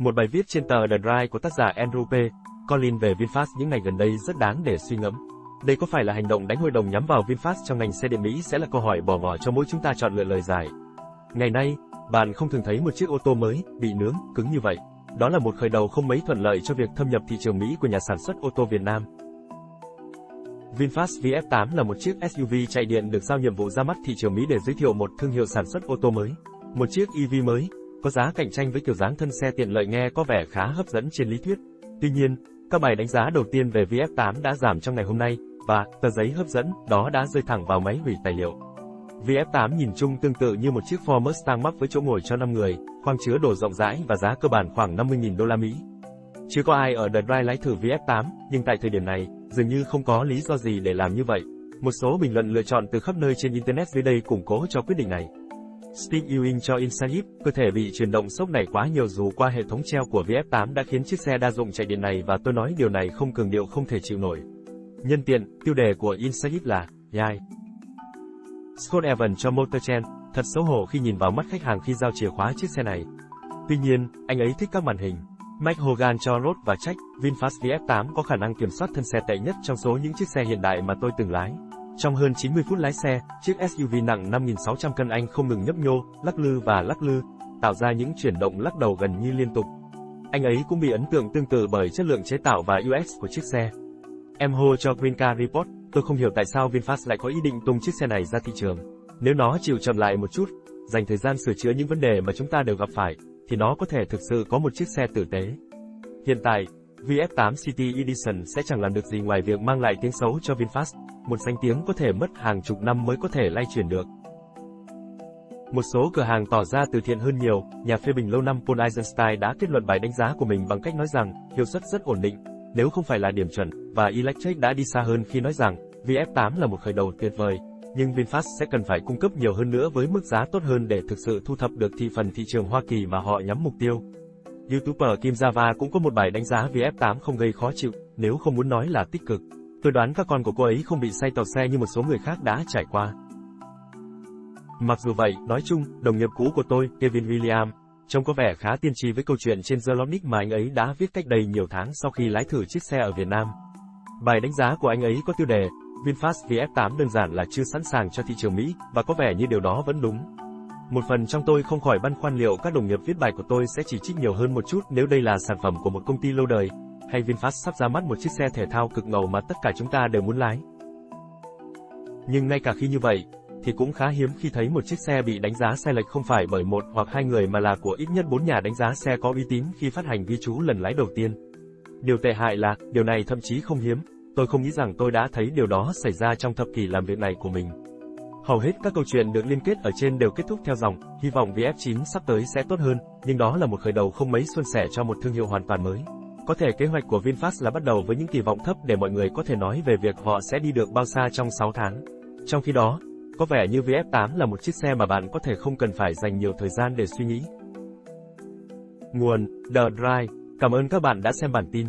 Một bài viết trên tờ The Drive của tác giả Andrew P. Colin về VinFast những ngày gần đây rất đáng để suy ngẫm. Đây có phải là hành động đánh hội đồng nhắm vào VinFast trong ngành xe điện Mỹ sẽ là câu hỏi bỏ ngỏ cho mỗi chúng ta chọn lựa lời giải. Ngày nay, bạn không thường thấy một chiếc ô tô mới bị nướng cứng như vậy. Đó là một khởi đầu không mấy thuận lợi cho việc thâm nhập thị trường Mỹ của nhà sản xuất ô tô Việt Nam. VinFast VF8 là một chiếc SUV chạy điện được giao nhiệm vụ ra mắt thị trường Mỹ để giới thiệu một thương hiệu sản xuất ô tô mới. Một chiếc EV mới, có giá cạnh tranh với kiểu dáng thân xe tiện lợi nghe có vẻ khá hấp dẫn trên lý thuyết. Tuy nhiên, các bài đánh giá đầu tiên về VF8 đã giảm trong ngày hôm nay, và tờ giấy hấp dẫn đó đã rơi thẳng vào máy hủy tài liệu. VF8 nhìn chung tương tự như một chiếc Ford Mustang Mach với chỗ ngồi cho 5 người, khoang chứa đồ rộng rãi và giá cơ bản khoảng 50.000 đô la Mỹ. Chưa có ai ở The Drive lái thử VF8, nhưng tại thời điểm này, dường như không có lý do gì để làm như vậy. Một số bình luận lựa chọn từ khắp nơi trên Internet dưới đây củng cố cho quyết định này. Steve Ewing cho Insight, cơ thể bị chuyển động sốc nảy quá nhiều dù qua hệ thống treo của VF8 đã khiến chiếc xe đa dụng chạy điện này và tôi nói điều này không cường điệu không thể chịu nổi. Nhân tiện, tiêu đề của Insight là, Yai. Scott Evans cho Motor Trend, thật xấu hổ khi nhìn vào mắt khách hàng khi giao chìa khóa chiếc xe này. Tuy nhiên, anh ấy thích các màn hình. Mike Hogan cho Road và Trách, VinFast VF8 có khả năng kiểm soát thân xe tệ nhất trong số những chiếc xe hiện đại mà tôi từng lái. Trong hơn 90 phút lái xe, chiếc SUV nặng 5.600 cân Anh không ngừng nhấp nhô, lắc lư và lắc lư, tạo ra những chuyển động lắc đầu gần như liên tục. Anh ấy cũng bị ấn tượng tương tự bởi chất lượng chế tạo và UX của chiếc xe. Em hô cho Green Car Report, tôi không hiểu tại sao VinFast lại có ý định tung chiếc xe này ra thị trường. Nếu nó chịu chậm lại một chút, dành thời gian sửa chữa những vấn đề mà chúng ta đều gặp phải, thì nó có thể thực sự có một chiếc xe tử tế. Hiện tại, VF8 City Edition sẽ chẳng làm được gì ngoài việc mang lại tiếng xấu cho VinFast, một danh tiếng có thể mất hàng chục năm mới có thể lay chuyển được. Một số cửa hàng tỏ ra từ thiện hơn nhiều, nhà phê bình lâu năm Paul Eisenstein đã kết luận bài đánh giá của mình bằng cách nói rằng, hiệu suất rất ổn định, nếu không phải là điểm chuẩn, và Electric đã đi xa hơn khi nói rằng, VF8 là một khởi đầu tuyệt vời, nhưng VinFast sẽ cần phải cung cấp nhiều hơn nữa với mức giá tốt hơn để thực sự thu thập được thị phần thị trường Hoa Kỳ mà họ nhắm mục tiêu. YouTuber Kim Java cũng có một bài đánh giá VF8 không gây khó chịu, nếu không muốn nói là tích cực. Tôi đoán các con của cô ấy không bị say tàu xe như một số người khác đã trải qua. Mặc dù vậy, nói chung, đồng nghiệp cũ của tôi, Kevin William, trông có vẻ khá tiên tri với câu chuyện trên Zolonic mà anh ấy đã viết cách đây nhiều tháng sau khi lái thử chiếc xe ở Việt Nam. Bài đánh giá của anh ấy có tiêu đề, VinFast VF8 đơn giản là chưa sẵn sàng cho thị trường Mỹ, và có vẻ như điều đó vẫn đúng. Một phần trong tôi không khỏi băn khoăn liệu các đồng nghiệp viết bài của tôi sẽ chỉ trích nhiều hơn một chút nếu đây là sản phẩm của một công ty lâu đời, hay VinFast sắp ra mắt một chiếc xe thể thao cực ngầu mà tất cả chúng ta đều muốn lái. Nhưng ngay cả khi như vậy, thì cũng khá hiếm khi thấy một chiếc xe bị đánh giá sai lệch không phải bởi một hoặc hai người mà là của ít nhất bốn nhà đánh giá xe có uy tín khi phát hành ghi chú lần lái đầu tiên. Điều tệ hại là, điều này thậm chí không hiếm, tôi không nghĩ rằng tôi đã thấy điều đó xảy ra trong thập kỷ làm việc này của mình. Hầu hết các câu chuyện được liên kết ở trên đều kết thúc theo dòng, hy vọng VF9 sắp tới sẽ tốt hơn, nhưng đó là một khởi đầu không mấy suôn sẻ cho một thương hiệu hoàn toàn mới. Có thể kế hoạch của VinFast là bắt đầu với những kỳ vọng thấp để mọi người có thể nói về việc họ sẽ đi được bao xa trong 6 tháng. Trong khi đó, có vẻ như VF8 là một chiếc xe mà bạn có thể không cần phải dành nhiều thời gian để suy nghĩ. Nguồn: The Drive. Cảm ơn các bạn đã xem bản tin.